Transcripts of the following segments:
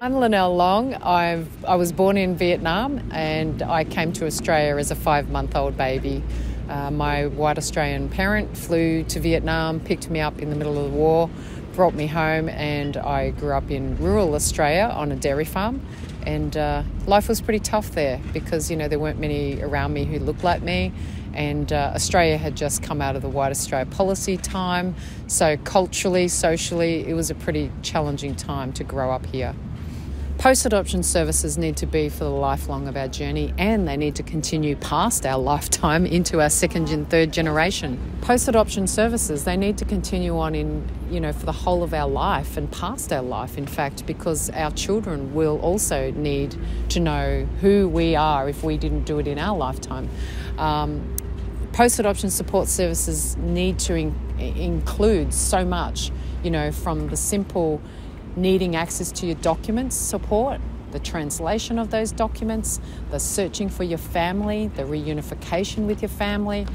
I'm Lynelle Long. I've, I was born in Vietnam and I came to Australia as a five month old baby. Uh, my white Australian parent flew to Vietnam, picked me up in the middle of the war, brought me home, and I grew up in rural Australia on a dairy farm. And uh, life was pretty tough there because, you know, there weren't many around me who looked like me. And uh, Australia had just come out of the White Australia policy time. So, culturally, socially, it was a pretty challenging time to grow up here. Post adoption services need to be for the lifelong of our journey and they need to continue past our lifetime into our second and third generation. Post adoption services, they need to continue on in, you know, for the whole of our life and past our life, in fact, because our children will also need to know who we are if we didn't do it in our lifetime. Um, Post adoption support services need to in- include so much, you know, from the simple needing access to your documents support, the translation of those documents, the searching for your family, the reunification with your family.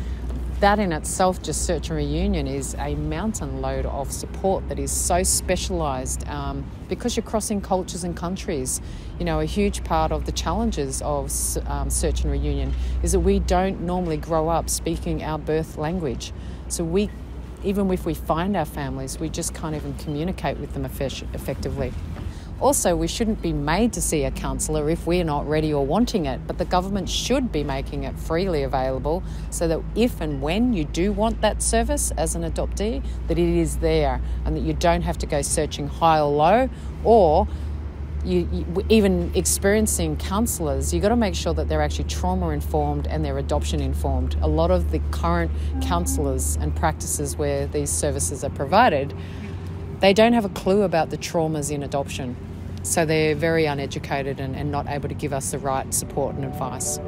That in itself, just search and reunion, is a mountain load of support that is so specialised um, because you're crossing cultures and countries. You know, a huge part of the challenges of um, search and reunion is that we don't normally grow up speaking our birth language. So we even if we find our families, we just can't even communicate with them effectively. Also, we shouldn't be made to see a counsellor if we're not ready or wanting it, but the government should be making it freely available so that if and when you do want that service as an adoptee, that it is there and that you don't have to go searching high or low or you, you, even experiencing counsellors, you've got to make sure that they're actually trauma informed and they're adoption informed. A lot of the current counsellors and practices where these services are provided, they don't have a clue about the traumas in adoption. So they're very uneducated and, and not able to give us the right support and advice.